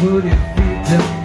Would it be the